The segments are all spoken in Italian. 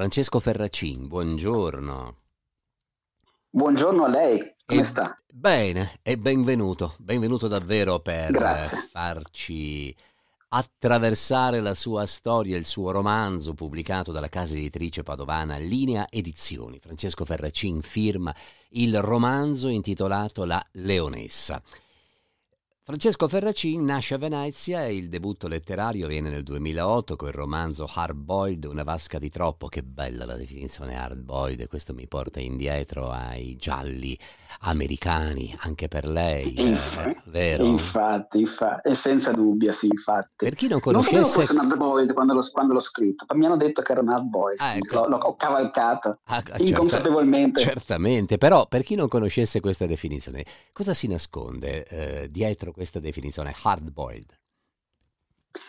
Francesco Ferracin, buongiorno. Buongiorno a lei, come E- sta? Bene, e benvenuto, benvenuto davvero per Grazie. farci attraversare la sua storia, il suo romanzo pubblicato dalla casa editrice padovana Linea Edizioni. Francesco Ferracin firma il romanzo intitolato La Leonessa. Francesco Ferracin nasce a Venezia e il debutto letterario viene nel 2008 con il romanzo Hard Boiled, una vasca di troppo. Che bella la definizione Hard Boiled, questo mi porta indietro ai gialli americani, anche per lei, eh, Inf- vero? infatti, infatti, e senza dubbio, sì, infatti. Per chi non Non conoscesse... fosse un hard boiled quando l'ho, quando l'ho scritto, ma mi hanno detto che era un hard boiled, Ah, ecco. l'ho, l'ho cavalcato Ah, certo. inconsapevolmente. Certamente, però per chi non conoscesse questa definizione, cosa si nasconde eh, dietro questa definizione hard boiled?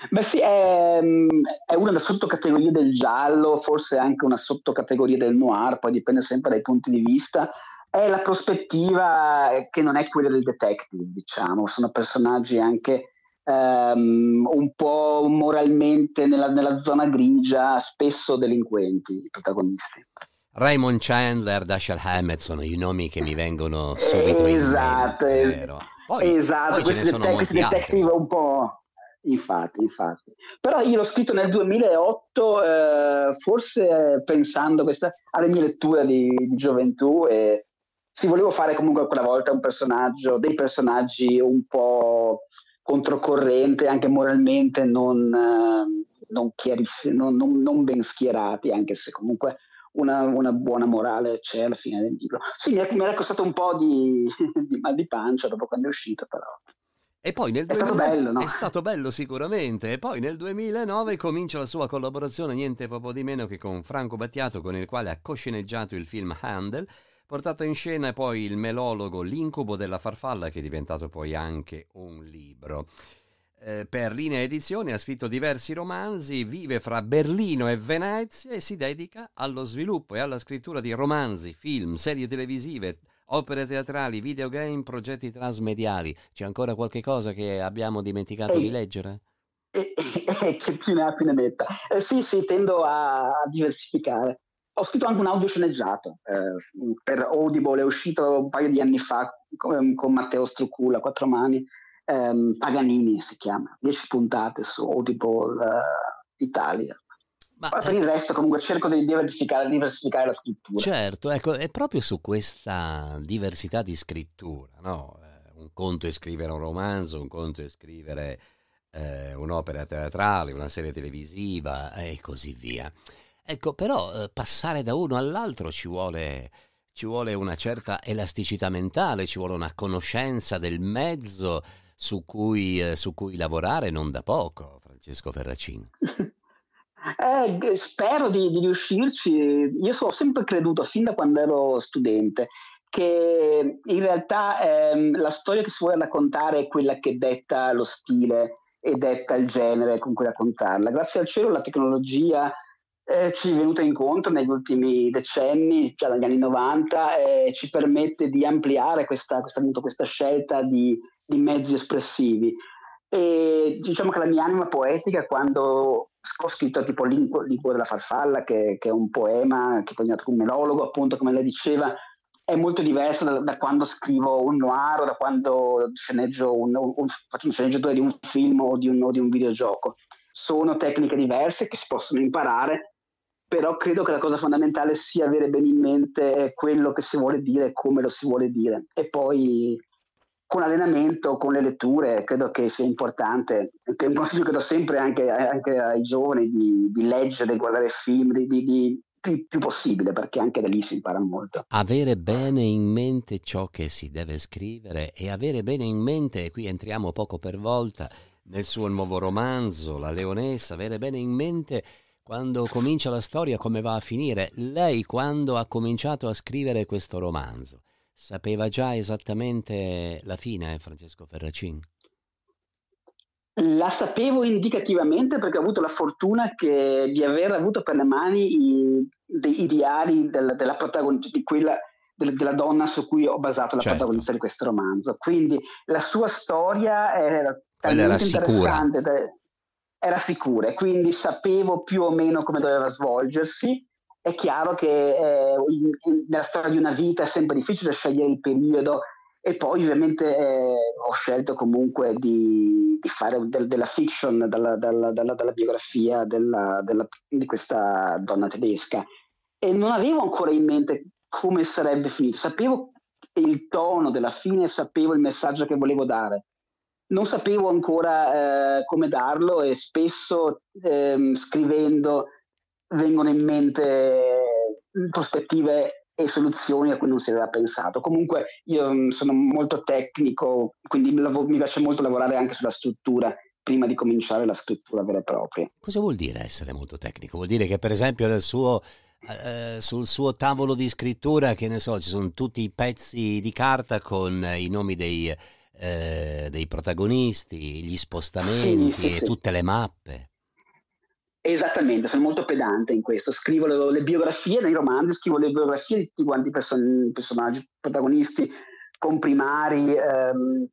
Beh sì, è, è una delle sottocategorie del giallo, forse anche una sottocategoria del noir, poi dipende sempre dai punti di vista. È la prospettiva che non è quella del detective, diciamo, sono personaggi anche ehm, un po' moralmente nella, nella zona grigia, spesso delinquenti, i protagonisti. Raymond Chandler, Dashiell Hammett sono i nomi che mi vengono subito Esatto, in mente? Poi, esatto, poi questi, dete- questi detective altri. un po'... Infatti, infatti. Però io l'ho scritto nel 2008, eh, forse pensando questa, alle mie letture di, di gioventù e si volevo fare comunque quella volta un personaggio, dei personaggi un po' controcorrente, anche moralmente non, eh, non, chiarissi- non- non- non ben schierati, anche se comunque una, una buona morale c'è alla fine del libro. Sì, mi, era costato un po' di, di mal di pancia dopo quando è uscito, però. E poi nel È stato 2009 bello, no? È stato bello sicuramente. E poi nel 2009 comincia la sua collaborazione niente proprio di meno che con Franco Battiato, con il quale ha cosceneggiato il film Handel, portato in scena poi il melologo L'incubo della farfalla, che è diventato poi anche un libro. Eh, per Linea Edizioni ha scritto diversi romanzi, vive fra Berlino e Venezia e si dedica allo sviluppo e alla scrittura di romanzi, film, serie televisive, opere teatrali, videogame, progetti trasmediali. C'è ancora qualche cosa che abbiamo dimenticato Ehi. di leggere? E, e- e che più ne ha più ne metta. Eh, sì, sì, tendo a diversificare. Ho scritto anche un audio sceneggiato eh, per Audible, è uscito un paio di anni fa con, con Matteo Struccula, quattro mani, ehm, Paganini si chiama, dieci puntate su Audible eh, Italia. Ma per il resto comunque cerco di diversificare, diversificare la scrittura. certo, ecco, è proprio su questa diversità di scrittura, no? Eh, Un conto è scrivere un romanzo, un conto è scrivere eh, un'opera teatrale, una serie televisiva e così via. Ecco, però eh, passare da uno all'altro ci vuole, ci vuole una certa elasticità mentale, ci vuole una conoscenza del mezzo su cui, eh, su cui lavorare non da poco, Francesco Ferracin. Eh, spero di, di riuscirci. Io so- ho sempre creduto, fin da quando ero studente, che in realtà ehm, la storia che si vuole raccontare è quella che detta lo stile e detta il genere con cui raccontarla. Grazie al cielo la tecnologia eh, ci è venuta incontro negli ultimi decenni, già dagli anni 90, e ci permette di ampliare questa, questa, questa scelta di, di mezzi espressivi. E diciamo che la mia anima poetica, quando ho scritto tipo L'incubo della farfalla, che, che è un poema che poi è diventato un melologo, appunto, come lei diceva, è molto diversa da, da quando scrivo un noir o da quando sceneggio un, un- faccio un sceneggiatore di un film o di un, o di un videogioco. Sono tecniche diverse che si possono imparare, però credo che la cosa fondamentale sia avere bene in mente quello che si vuole dire e come lo si vuole dire. E poi con allenamento, con le letture, credo che sia importante, è un consiglio che do sempre anche, anche ai giovani di, di leggere, guardare film, di, di- di- il più possibile, perché anche da lì si impara molto. Avere bene in mente ciò che si deve scrivere e avere bene in mente, e qui entriamo poco per volta, nel suo nuovo romanzo, La Leonessa, avere bene in mente quando comincia la storia come va a finire. Lei quando ha cominciato a scrivere questo romanzo, sapeva già esattamente la fine, Francesco Ferracin? La sapevo indicativamente perché ho avuto la fortuna che- di aver avuto per le mani i, dei- i diari del- della protagonista, di quella, del- della donna su cui ho basato la Certo. protagonista di questo romanzo. Quindi la sua storia era Quella era talmente sicura. Era sicura, e quindi sapevo più o meno come doveva svolgersi. È chiaro che eh, nella storia di una vita è sempre difficile scegliere il periodo e poi ovviamente eh, ho scelto comunque di, di fare del, della fiction, dalla, dalla, dalla, dalla biografia della, della, di questa donna tedesca. E non avevo ancora in mente come sarebbe finito, sapevo il tono della fine, sapevo il messaggio che volevo dare. Non sapevo ancora eh, come darlo e spesso eh, scrivendo vengono in mente eh, prospettive e soluzioni a cui non si aveva pensato. Comunque io mm, sono molto tecnico, quindi mi piace molto lavorare anche sulla struttura prima di cominciare la scrittura vera e propria. Cosa vuol dire essere molto tecnico? Vuol dire che per esempio suo eh, sul suo tavolo di scrittura, che ne so, ci sono tutti i pezzi di carta con i nomi dei, eh, dei protagonisti, gli spostamenti sì, sì, e sì. tutte le mappe. Esattamente, sono molto pedante in questo. Scrivo le, le biografie nei romanzi, scrivo le biografie di tutti quanti i person- personaggi protagonisti comprimari. Ehm,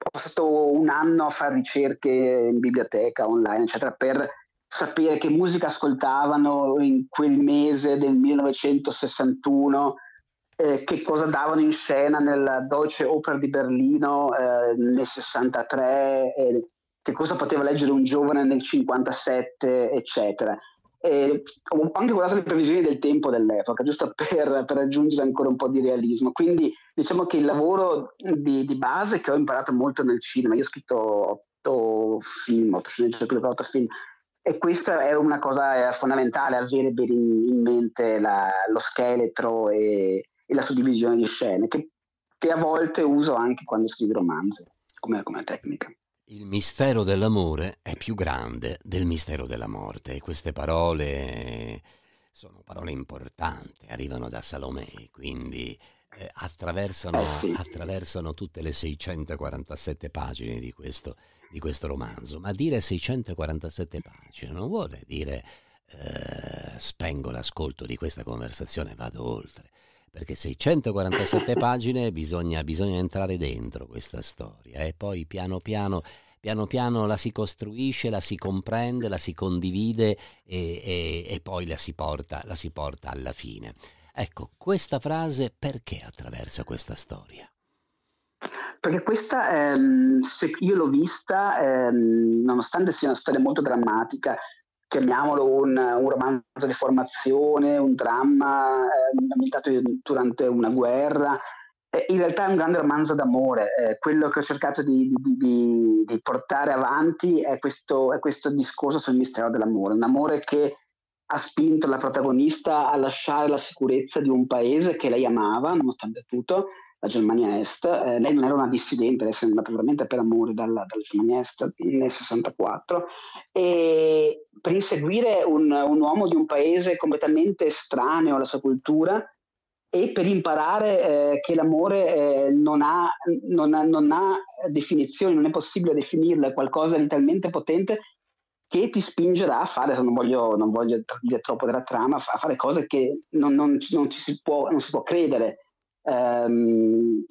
ho passato un anno a fare ricerche in biblioteca, online, eccetera, per sapere che musica ascoltavano in quel mese del 1961, eh, che cosa davano in scena nella Deutsche Oper di Berlino eh, nel 63, eh, che cosa poteva leggere un giovane nel 57, eccetera. E ho anche guardato le previsioni del tempo dell'epoca, giusto per, per, aggiungere ancora un po' di realismo. Quindi diciamo che il lavoro di, di base che ho imparato molto nel cinema, io ho scritto otto film, otto sceneggiature per otto film, e questa è una cosa fondamentale, avere bene in, mente la, lo scheletro e, e, la suddivisione di scene, che, che, a volte uso anche quando scrivo romanzi, come, come tecnica. Il mistero dell'amore è più grande del mistero della morte e queste parole sono parole importanti, arrivano da Salomè, quindi eh, attraversano, eh sì. attraversano tutte le 647 pagine di questo di questo romanzo, ma dire 647 pagine non vuole dire eh, spengo l'ascolto di questa conversazione e vado oltre, perché 647 pagine bisogna, bisogna entrare dentro questa storia e poi piano piano piano piano la si costruisce, la si comprende, la si condivide e, e, e poi la si, porta, la si porta alla fine. Ecco, questa frase perché attraversa questa storia? Perché questa, ehm, se io l'ho vista, ehm, nonostante sia una storia molto drammatica, chiamiamolo un, un romanzo di formazione, un dramma eh, ambientato durante una guerra, eh, in realtà è un grande romanzo d'amore. Eh, quello che ho cercato di, di, di, di portare avanti è questo, è questo discorso sul mistero dell'amore, un amore che ha spinto la protagonista a lasciare la sicurezza di un paese che lei amava, nonostante tutto, la Germania Est. Eh, lei non era una dissidente, lei è andata veramente per amore dalla, dalla Germania Est nel 64 e per inseguire un, un, uomo di un paese completamente estraneo alla sua cultura e per imparare eh, che l'amore eh, non, ha, non, ha, non, ha, definizioni, non è possibile definirla, è qualcosa di talmente potente che ti spingerà a fare, non voglio, non voglio dire troppo della trama, a fare cose che non, non, ci si può, non si può credere ehm,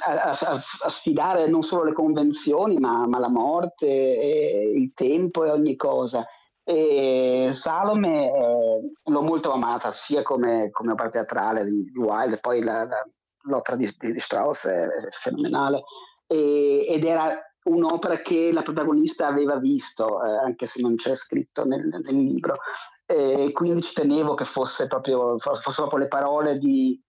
sfidare non solo le convenzioni, ma, ma la morte, il tempo e ogni cosa. E Salome eh, l'ho molto amata, sia come, come opera teatrale di Wilde, poi la, la, l'opera di, di, Strauss è, è fenomenale, e, ed era un'opera che la protagonista aveva visto, eh, anche se non c'è scritto nel, nel libro, e quindi ci tenevo che fosse proprio, fossero proprio le parole di,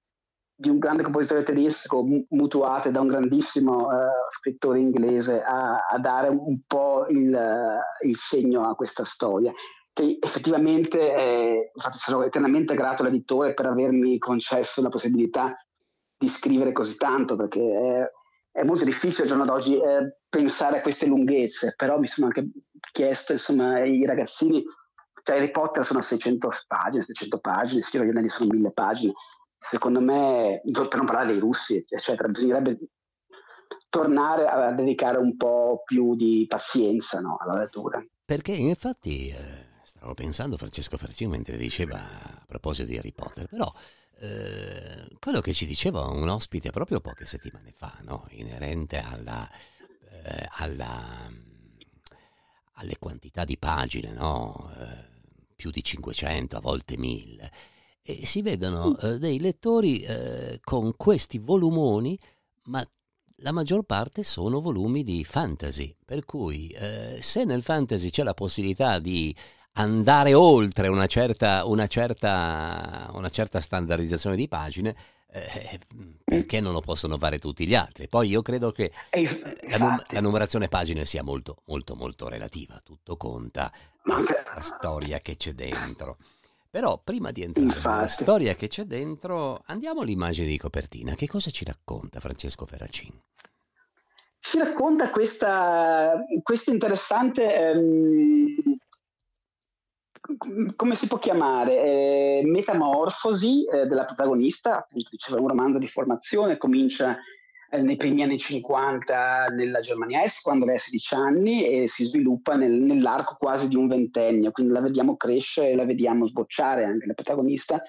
di un grande compositore tedesco mutuate da un grandissimo uh, scrittore inglese a, a, dare un po' il, uh, il, segno a questa storia che effettivamente è, infatti sono eternamente grato all'editore per avermi concesso la possibilità di scrivere così tanto perché è, è molto difficile al giorno d'oggi eh, pensare a queste lunghezze però mi sono anche chiesto insomma i ragazzini cioè Harry Potter sono 600 pagine 700 pagine Signore degli sono 1000 pagine secondo me, per non parlare dei russi, eccetera, bisognerebbe tornare a dedicare un po' più di pazienza no, alla lettura. Perché infatti eh, stavo pensando Francesco Farcino mentre diceva a proposito di Harry Potter, però eh, quello che ci diceva un ospite proprio poche settimane fa, no? inerente alla, eh, alla, alle quantità di pagine, no? Eh, più di 500, a volte 1000 e si vedono mm. eh, dei lettori eh, con questi volumoni, ma la maggior parte sono volumi di fantasy, per cui eh, se nel fantasy c'è la possibilità di andare oltre una certa, una certa, una certa standardizzazione di pagine, eh, perché non lo possono fare tutti gli altri? Poi io credo che la, num- la, numerazione pagine sia molto, molto, molto relativa, tutto conta, la, la storia che c'è dentro. Però prima di entrare Infatti. nella storia che c'è dentro, andiamo all'immagine di copertina. Che cosa ci racconta Francesco Ferracin? Ci racconta questa, questa interessante ehm, come si può chiamare? Eh, metamorfosi eh, della protagonista, appunto diceva un romanzo di formazione, comincia nei primi anni 50 nella Germania Est, quando lei ha 16 anni, e si sviluppa nel, nell'arco quasi di un ventennio, quindi la vediamo crescere la vediamo sbocciare anche la protagonista,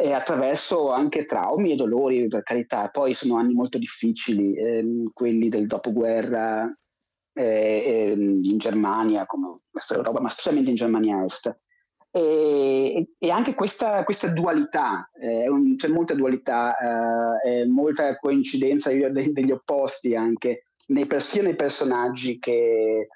e attraverso anche traumi e dolori, per carità. Poi sono anni molto difficili, ehm, quelli del dopoguerra eh, ehm, in Germania, come questa Europa, ma specialmente in Germania Est. E, e anche questa, questa dualità, eh, un, c'è molta dualità, eh, molta coincidenza degli, degli opposti anche nei, sia nei personaggi che,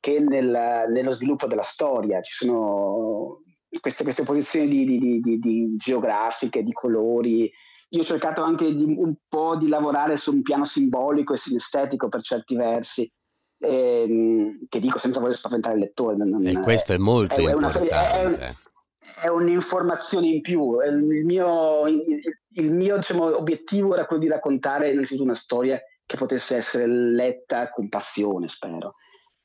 che nel, nello sviluppo della storia. Ci sono queste, queste posizioni di, di, di, di, geografiche, di colori. Io ho cercato anche un po' di lavorare su un piano simbolico e sinestetico per certi versi ehm, che dico senza voler spaventare il lettore. Non, e questo è molto è, importante. È, una, è, un'informazione in più. Il mio, il mio diciamo, obiettivo era quello di raccontare innanzitutto una storia che potesse essere letta con passione, spero.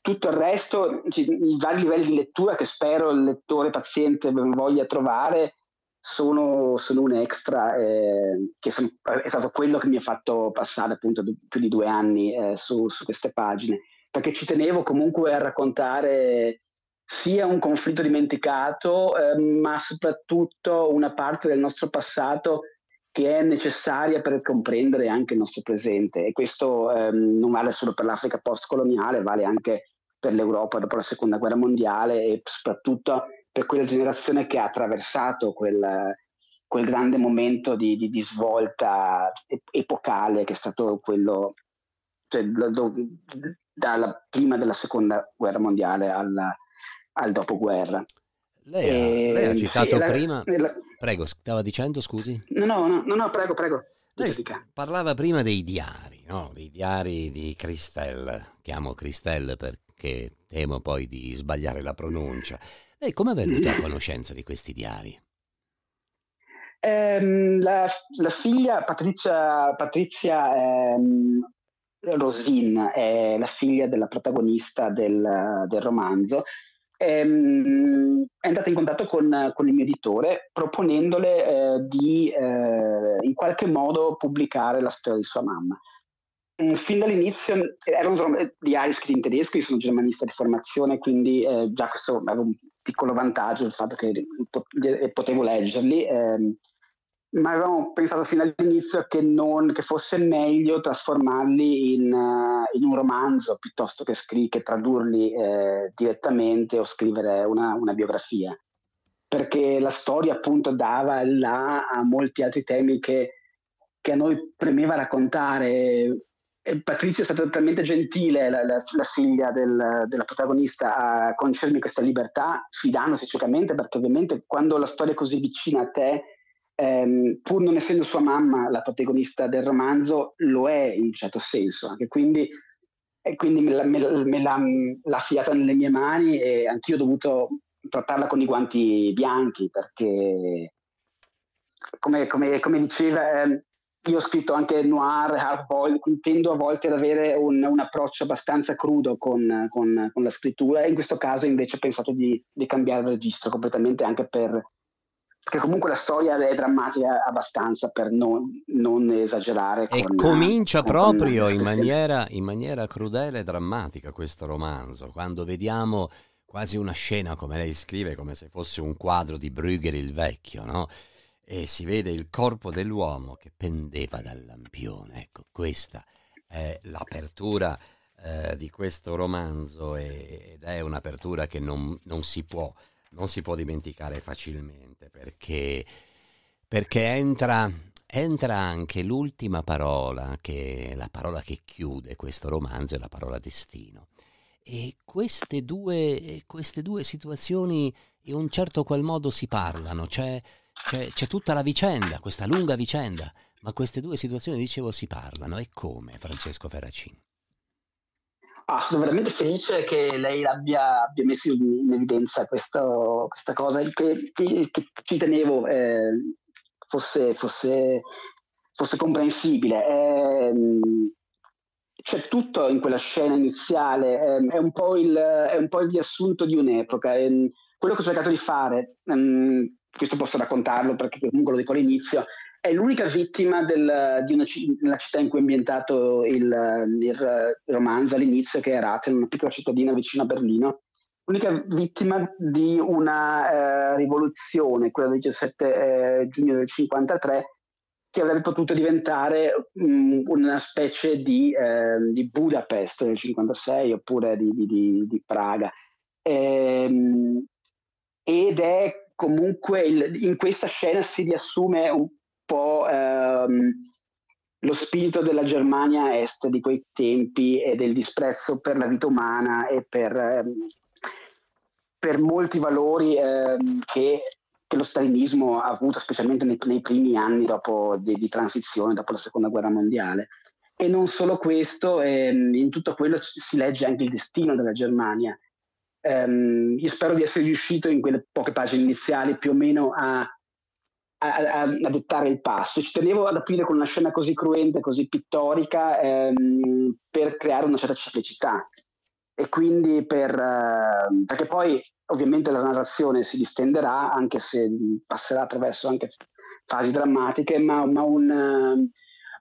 Tutto il resto, i vari livelli di lettura che spero il lettore paziente voglia trovare, sono, sono, un extra eh, che sono, è stato quello che mi ha fatto passare appunto più di due anni eh, su, su, queste pagine perché ci tenevo comunque a raccontare sia un conflitto dimenticato, eh, ma soprattutto una parte del nostro passato che è necessaria per comprendere anche il nostro presente. E questo ehm, non vale solo per l'Africa post-coloniale, vale anche per l'Europa dopo la seconda guerra mondiale e soprattutto per quella generazione che ha attraversato quel, quel grande momento di, di, di, svolta epocale che è stato quello cioè, dalla prima della seconda guerra mondiale alla, al dopoguerra. Lei ha, e, lei ha citato sì, prima... La, prego, stava dicendo, scusi? No, no, no, no prego, prego. Lei parlava prima dei diari, no? dei diari di Christelle. Chiamo Christelle perché temo poi di sbagliare la pronuncia. Lei come è venuta a conoscenza di questi diari? Eh, la, la, figlia Patrizia, Patrizia ehm, Rosin è la figlia della protagonista del, del romanzo, ehm, è andata in contatto con, con il mio editore proponendole eh, di eh, in qualche modo pubblicare la storia di sua mamma. Mm, fin dall'inizio erano diari scritti in tedesco, io sono germanista di formazione, quindi eh, già questo aveva un piccolo vantaggio il fatto che potevo leggerli. Ehm, ma avevamo pensato fino all'inizio che, non, che fosse meglio trasformarli in, uh, in, un romanzo piuttosto che, scri- che tradurli eh, direttamente o scrivere una, una, biografia, perché la storia appunto dava là a molti altri temi che, che a noi premeva raccontare. E Patrizia è stata talmente gentile, la, la, la figlia del, della protagonista, a concedermi questa libertà, fidandosi ciecamente, perché ovviamente quando la storia è così vicina a te, ehm, pur non essendo sua mamma la protagonista del romanzo, lo è in un certo senso. Anche quindi, e quindi me, me, me l'ha, l'ha fiata nelle mie mani e anch'io ho dovuto trattarla con i guanti bianchi perché, come, come, come diceva, eh, io ho scritto anche noir, hard boiled, quindi tendo a volte ad avere un, un approccio abbastanza crudo con, con, con, la scrittura e in questo caso invece ho pensato di, di cambiare registro completamente anche per perché comunque la storia è drammatica abbastanza per non, non esagerare. E con, comincia con, proprio con in, maniera, in maniera crudele e drammatica questo romanzo, quando vediamo quasi una scena, come lei scrive, come se fosse un quadro di Bruegel il vecchio, no? E si vede il corpo dell'uomo che pendeva dal lampione. Ecco, questa è l'apertura eh, di questo romanzo ed è un'apertura che non, non si può non si può dimenticare facilmente perché, perché entra, entra anche l'ultima parola, che la parola che chiude questo romanzo, è la parola destino. E queste due, queste due situazioni in un certo qual modo si parlano, c'è, c'è, c'è tutta la vicenda, questa lunga vicenda, ma queste due situazioni, dicevo, si parlano. E come, Francesco Ferracini? Ah, sono veramente felice che lei abbia, abbia messo in evidenza questo, questa cosa che, che, che ci tenevo eh, fosse, fosse, fosse, comprensibile. Eh, c'è tutto in quella scena iniziale, eh, è, un il, è, un po il, riassunto di un'epoca. Ehm, quello che ho cercato di fare, ehm, questo posso raccontarlo perché comunque lo dico all'inizio, è l'unica vittima del, di una, della città in cui è ambientato il, il, romanzo all'inizio, che è Raten, una piccola cittadina vicino a Berlino. L'unica vittima di una eh, rivoluzione, quella del 17 eh, giugno del 53, che avrebbe potuto diventare mh, una specie di, eh, di, Budapest del 56 oppure di, di, di Praga. Ehm, ed è comunque il, in questa scena si riassume un po' ehm, lo spirito della Germania Est di quei tempi e del disprezzo per la vita umana e per, ehm, per molti valori ehm, che, che, lo stalinismo ha avuto, specialmente nei, nei primi anni dopo, di, di, transizione, dopo la seconda guerra mondiale. E non solo questo, ehm, in tutto quello si legge anche il destino della Germania. Um, io spero di essere riuscito in quelle poche pagine iniziali più o meno a a, a, dettare il passo. Ci tenevo ad aprire con una scena così cruenta, così pittorica, ehm, per creare una certa ciclicità. E quindi per, eh, perché poi ovviamente la narrazione si distenderà, anche se passerà attraverso anche fasi drammatiche, ma, ma un...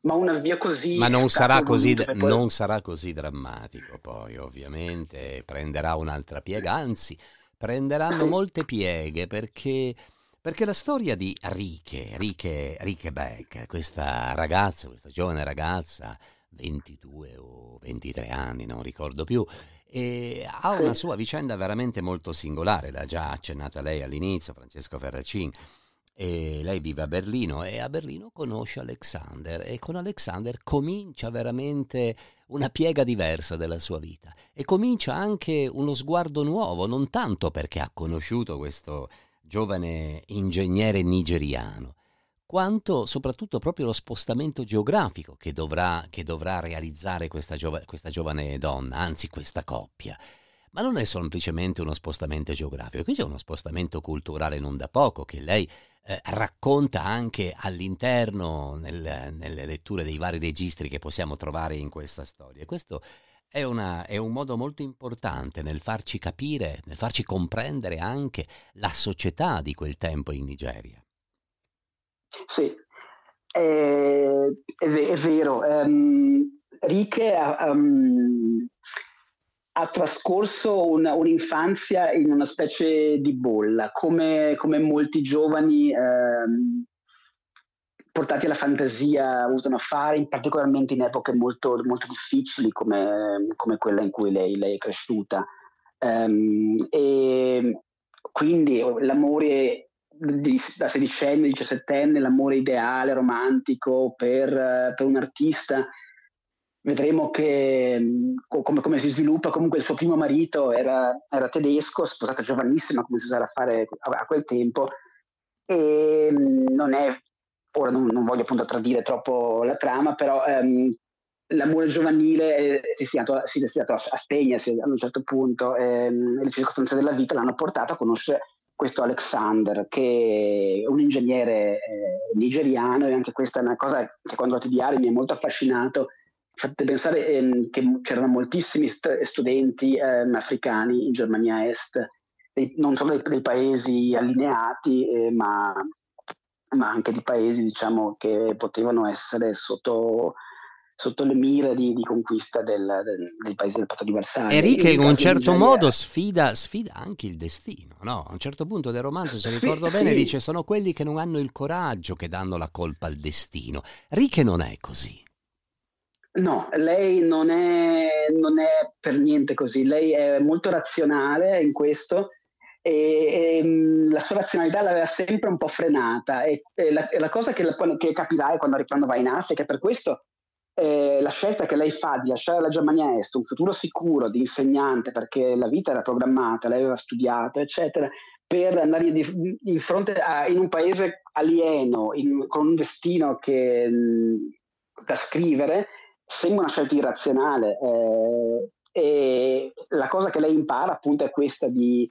ma un avvio così. Ma non sarà così, poi... non sarà così drammatico, poi ovviamente prenderà un'altra piega, anzi, prenderanno sì. molte pieghe perché perché la storia di Rike, Rike, Rike Beck, questa ragazza, questa giovane ragazza, 22 o 23 anni, non ricordo più, ha una sua vicenda veramente molto singolare, l'ha già accennata lei all'inizio, Francesco Ferracin. E lei vive a Berlino e a Berlino conosce Alexander e con Alexander comincia veramente una piega diversa della sua vita e comincia anche uno sguardo nuovo, non tanto perché ha conosciuto questo giovane ingegnere nigeriano, quanto soprattutto proprio lo spostamento geografico che dovrà, che dovrà realizzare questa, giova, questa giovane donna, anzi questa coppia. Ma non è semplicemente uno spostamento geografico, qui c'è uno spostamento culturale non da poco che lei eh, racconta anche all'interno nel, nelle letture dei vari registri che possiamo trovare in questa storia. Questo è, una, è, un modo molto importante nel farci capire, nel farci comprendere anche la società di quel tempo in Nigeria. Sì, è, è, è vero. Um, Rike ha, um, ha trascorso una, un'infanzia in una specie di bolla, come, come molti giovani um, portati alla fantasia usano fare, in particolarmente in epoche molto, molto difficili come, come, quella in cui lei, lei è cresciuta. Um, e quindi l'amore di, da sedicenne, diciassettenne, l'amore ideale, romantico per, per un artista, vedremo che, come, come, si sviluppa. Comunque il suo primo marito era, era tedesco, sposata giovanissima, come si usava a fare a, a quel tempo, e non è ora non, non, voglio appunto tradire troppo la trama, però ehm, l'amore giovanile è destinato, si è destinato a, a spegnersi a un certo punto, ehm, le circostanze della vita l'hanno portato a conoscere questo Alexander, che è un ingegnere eh, nigeriano e anche questa è una cosa che quando ho diari mi è molto affascinato. Fate pensare ehm, che c'erano moltissimi st- studenti ehm, africani in Germania Est, dei, non solo dei, dei paesi allineati, eh, ma ma anche di paesi diciamo, che potevano essere sotto, sotto le mire di, di conquista del, del, dei paesi del patto di Varsavia. Enrique in un certo modo sfida, sfida, anche il destino, no? A un certo punto del romanzo, se ricordo sì, bene, sì. dice sono quelli che non hanno il coraggio che danno la colpa al destino. Rike non è così. No, lei non è, non è per niente così, lei è molto razionale in questo e, e ehm, la sua razionalità l'aveva sempre un po' frenata e, e, la, la, cosa che, che capirai quando, quando vai in Africa, per questo eh, la scelta che lei fa di lasciare la Germania Est, un futuro sicuro di insegnante, perché la vita era programmata, lei aveva studiato, eccetera, per andare in fronte a in un paese alieno, in, con un destino che, da scrivere, sembra una scelta irrazionale. Eh, e la cosa che lei impara appunto è questa di,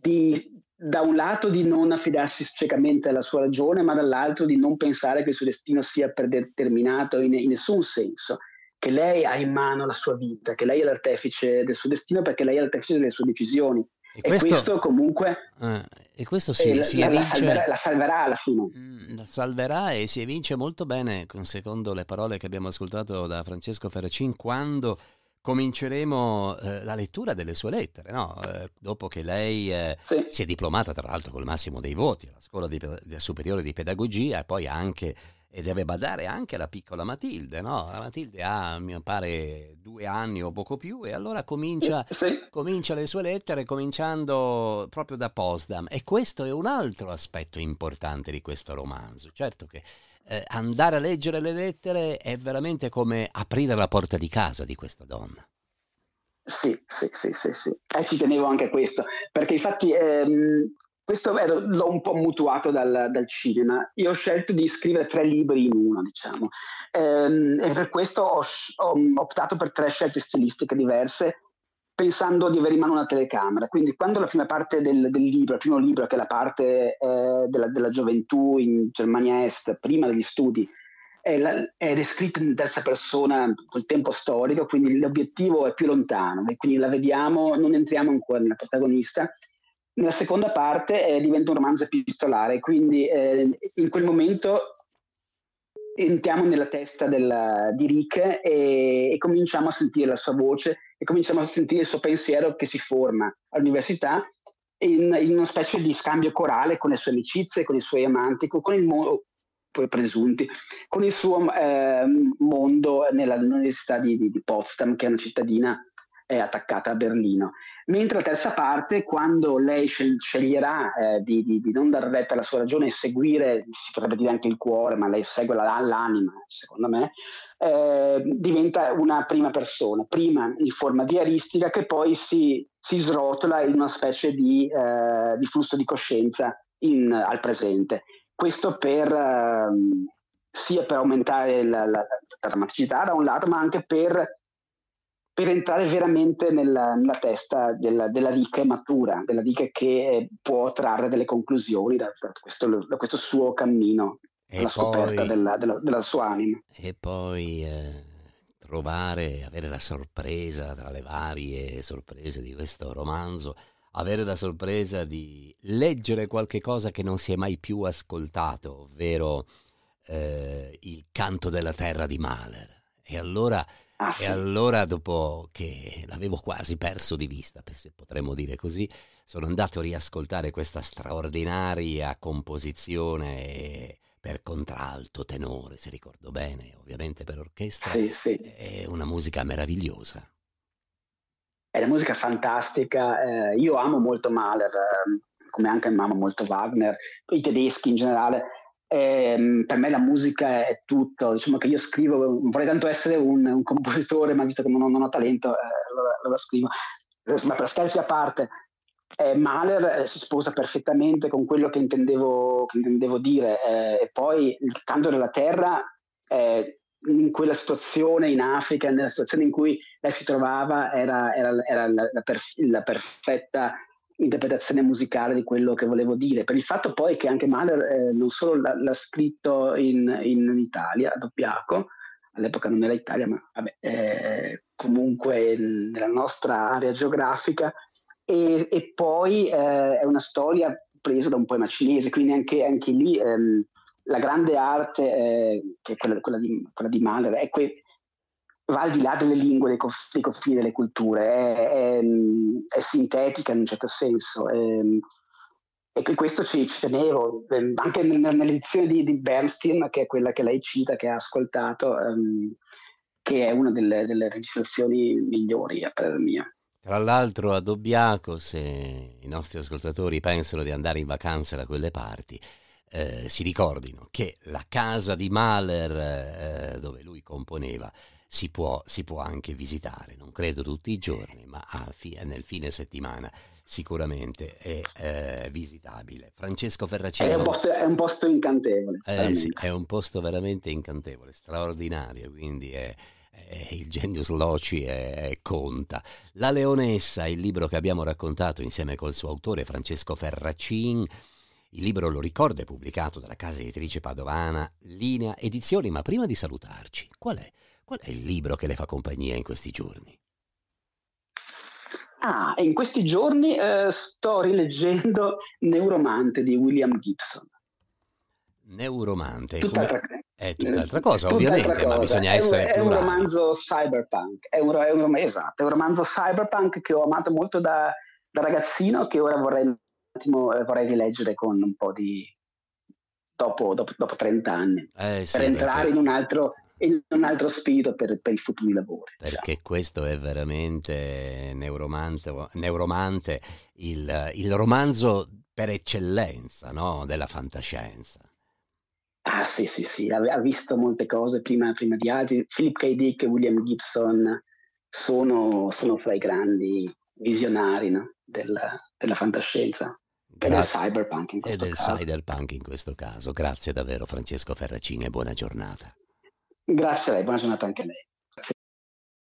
di da un lato di non affidarsi ciecamente alla sua ragione, ma dall'altro di non pensare che il suo destino sia predeterminato in, in nessun senso, che lei ha in mano la sua vita, che lei è l'artefice del suo destino perché lei è l'artefice delle sue decisioni. E, e questo, questo, comunque eh, e questo si, eh, si la, evince, la, salverà, la, salverà, alla fine. Mm, la salverà e si evince molto bene, secondo le parole che abbiamo ascoltato da Francesco Ferracin, quando cominceremo eh, la lettura delle sue lettere, no? eh, dopo che lei eh, sì. si è diplomata tra l'altro col massimo dei voti alla scuola di, superiore di pedagogia e poi anche e deve badare anche alla piccola Matilde, no? La Matilde ha, mi pare, due anni o poco più e allora comincia, sì. comincia le sue lettere cominciando proprio da Potsdam e questo è un altro aspetto importante di questo romanzo. Certo che eh, andare a leggere le lettere è veramente come aprire la porta di casa di questa donna. Sì, sì, sì, sì, sì. E ci tenevo anche a questo, perché infatti ehm, questo ero, l'ho un po' mutuato dal, dal, cinema. Io ho scelto di scrivere tre libri in uno, diciamo, ehm, e per questo ho, ho, optato per tre scelte stilistiche diverse, pensando di avere in mano una telecamera. Quindi quando la prima parte del, del libro, il primo libro, che è la parte eh, della, della, gioventù in Germania Est, prima degli studi, è, la, è, descritta in terza persona col tempo storico, quindi l'obiettivo è più lontano, e quindi la vediamo, non entriamo ancora nella protagonista. Nella seconda parte eh, diventa un romanzo epistolare, quindi eh, in quel momento entriamo nella testa della, di Rick e, e, cominciamo a sentire la sua voce e cominciamo a sentire il suo pensiero che si forma all'università in, in una specie di scambio corale con le sue amicizie, con i suoi amanti, con, con il mondo presunti, con il suo eh, mondo nell'università di, di, di Potsdam, che è una cittadina è attaccata a Berlino. Mentre la terza parte, quando lei sceglierà eh, di, di, di, non dar retta alla sua ragione e seguire, si potrebbe dire anche il cuore, ma lei segue la, l'anima, secondo me, eh, diventa una prima persona, prima in forma diaristica che poi si, si srotola in una specie di, eh, di flusso di coscienza in, al presente. Questo per, ehm, sia per aumentare la, la, la drammaticità da un lato, ma anche per per entrare veramente nella, nella testa della, della ricca matura, della ricca che può trarre delle conclusioni da, da, questo, da questo, suo cammino, la scoperta della, della, della, sua anima. E poi eh, trovare, avere la sorpresa tra le varie sorprese di questo romanzo, avere la sorpresa di leggere qualche cosa che non si è mai più ascoltato, ovvero eh, il canto della terra di Mahler. E allora Ah, sì. E allora, dopo che l'avevo quasi perso di vista, se potremmo dire così, sono andato a riascoltare questa straordinaria composizione per contralto, tenore, se ricordo bene, ovviamente per orchestra. Sì, sì. È una musica meravigliosa. È una musica fantastica. Eh, io amo molto Mahler, eh, come anche amo molto Wagner, i tedeschi in generale eh, per me la musica è tutto, diciamo che io scrivo, vorrei tanto essere un, un compositore, ma visto che non, non ho talento, eh, allora, allora, scrivo. Ma per scherzi a parte, eh, Mahler eh, si sposa perfettamente con quello che intendevo, che intendevo dire. Eh, e poi il canto della terra, in quella situazione in Africa, nella situazione in cui lei si trovava, era, era, era la, la, perf- la perfetta interpretazione musicale di quello che volevo dire, per il fatto poi che anche Mahler eh, non solo l'ha, l'ha scritto in, in, Italia, a doppiaco, all'epoca non era Italia, ma vabbè, eh, comunque nella nostra area geografica, e, e poi eh, è una storia presa da un poema cinese, quindi anche, anche lì ehm, la grande arte, eh, che è quella, quella, di, quella di Mahler, è, que- va al di là delle lingue, dei, conf- dei confini delle culture, è, è, è, sintetica in un certo senso. È, e che questo ci, ci tenevo, ehm, anche nell'edizione di, di, Bernstein, che è quella che lei cita, che ha ascoltato, um, che è una delle, delle registrazioni migliori a parer mio. Tra l'altro a Dobbiaco, se i nostri ascoltatori pensano di andare in vacanza da quelle parti, eh, si ricordino che la casa di Mahler, eh, dove lui componeva, si può, si può, anche visitare, non credo tutti i giorni, ma fi- nel fine settimana sicuramente è eh, visitabile. Francesco Ferracino. È un posto, è un posto incantevole. Eh, sì, è un posto veramente incantevole, straordinario, quindi è, è il genius loci è, conta. La Leonessa, il libro che abbiamo raccontato insieme col suo autore Francesco Ferracin. Il libro lo ricorda è pubblicato dalla casa editrice padovana Linea Edizioni, ma prima di salutarci, qual è, qual è il libro che le fa compagnia in questi giorni? Ah, in questi giorni eh, sto rileggendo Neuromante di William Gibson. Neuromante tutt'altra, è tutt'altra cosa, tutt'altra ovviamente, cosa. ma bisogna è essere un, È un romanzo cyberpunk, è un, è, un, esatto, è un romanzo cyberpunk che ho amato molto da, da ragazzino, che ora vorrei, attimo, eh, vorrei rileggere con un po' di... dopo, dopo, dopo 30 anni, eh, sì, per entrare perché... in un altro in un altro spirito per, per i futuri lavori. Perché diciamo. questo è veramente neuromante, neuromante il, il, romanzo per eccellenza no? della fantascienza. Ah sì, sì, sì, ha, visto molte cose prima, prima di altri. Philip K. Dick e William Gibson sono, sono fra i grandi visionari no? della, della fantascienza. E del cyberpunk in questo e del caso. cyberpunk in questo caso. Grazie davvero Francesco Ferracini e buona giornata. Grazie a lei, buona giornata anche a lei.